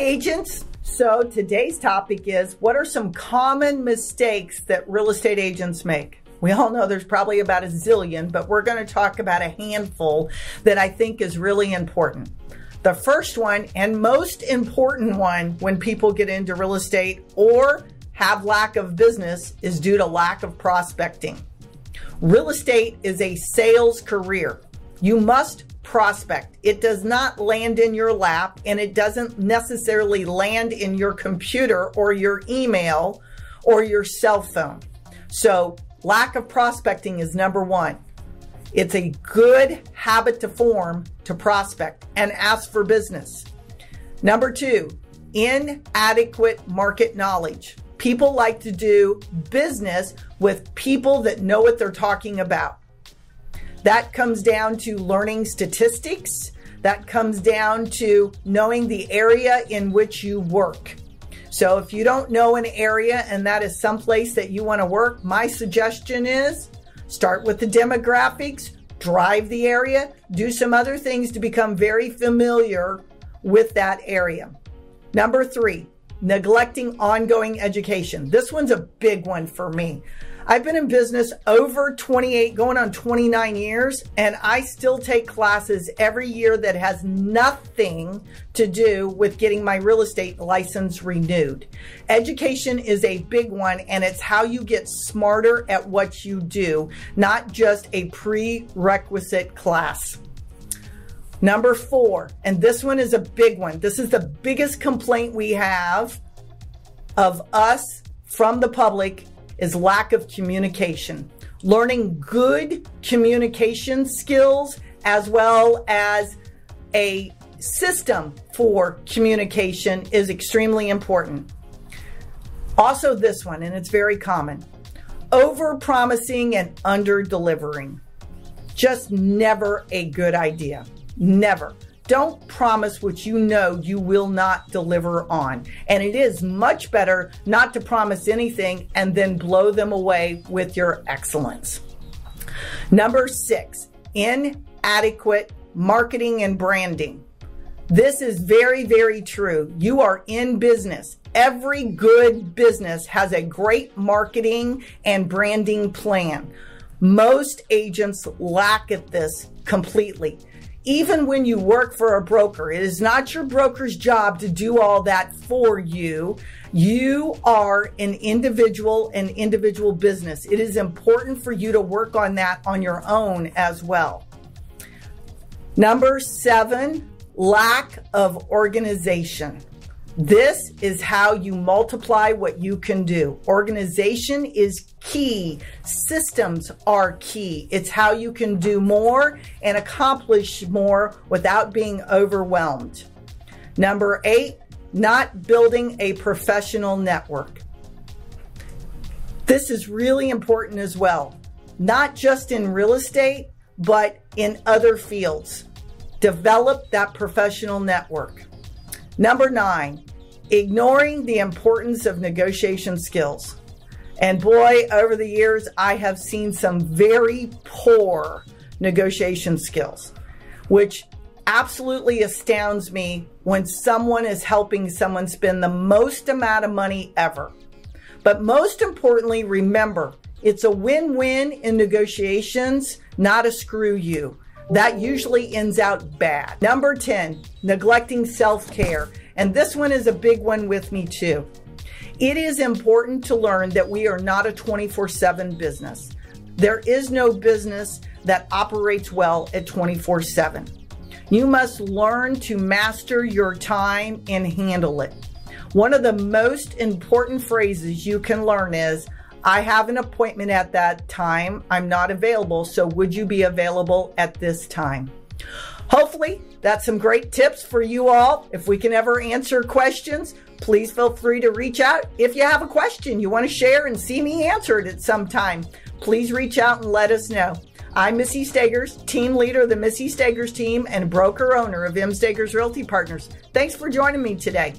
agents. So today's topic is what are some common mistakes that real estate agents make? We all know there's probably about a zillion, but we're going to talk about a handful that I think is really important. The first one and most important one when people get into real estate or have lack of business is due to lack of prospecting. Real estate is a sales career. You must prospect. It does not land in your lap and it doesn't necessarily land in your computer or your email or your cell phone. So lack of prospecting is number one. It's a good habit to form to prospect and ask for business. Number two, inadequate market knowledge. People like to do business with people that know what they're talking about. That comes down to learning statistics. That comes down to knowing the area in which you work. So if you don't know an area and that is someplace that you want to work, my suggestion is start with the demographics, drive the area, do some other things to become very familiar with that area. Number three, neglecting ongoing education. This one's a big one for me. I've been in business over 28, going on 29 years, and I still take classes every year that has nothing to do with getting my real estate license renewed. Education is a big one, and it's how you get smarter at what you do, not just a prerequisite class. Number four, and this one is a big one. This is the biggest complaint we have of us from the public is lack of communication. Learning good communication skills as well as a system for communication is extremely important. Also, this one, and it's very common over promising and under delivering. Just never a good idea. Never. Don't promise what you know you will not deliver on. And it is much better not to promise anything and then blow them away with your excellence. Number six, inadequate marketing and branding. This is very, very true. You are in business. Every good business has a great marketing and branding plan. Most agents lack at this completely even when you work for a broker, it is not your broker's job to do all that for you. You are an individual, and individual business. It is important for you to work on that on your own as well. Number seven, lack of organization. This is how you multiply what you can do. Organization is key. Systems are key. It's how you can do more and accomplish more without being overwhelmed. Number eight, not building a professional network. This is really important as well, not just in real estate, but in other fields. Develop that professional network. Number nine, ignoring the importance of negotiation skills. And boy, over the years, I have seen some very poor negotiation skills, which absolutely astounds me when someone is helping someone spend the most amount of money ever. But most importantly, remember, it's a win win in negotiations, not a screw you that usually ends out bad. Number 10, neglecting self care. And this one is a big one with me too. It is important to learn that we are not a 24 7 business. There is no business that operates well at 24 7. You must learn to master your time and handle it. One of the most important phrases you can learn is, I have an appointment at that time. I'm not available. So would you be available at this time? Hopefully, that's some great tips for you all. If we can ever answer questions, please feel free to reach out. If you have a question you want to share and see me answer it at some time, please reach out and let us know. I'm Missy Stagers, team leader of the Missy Stagers team and broker owner of M. Stagers Realty Partners. Thanks for joining me today.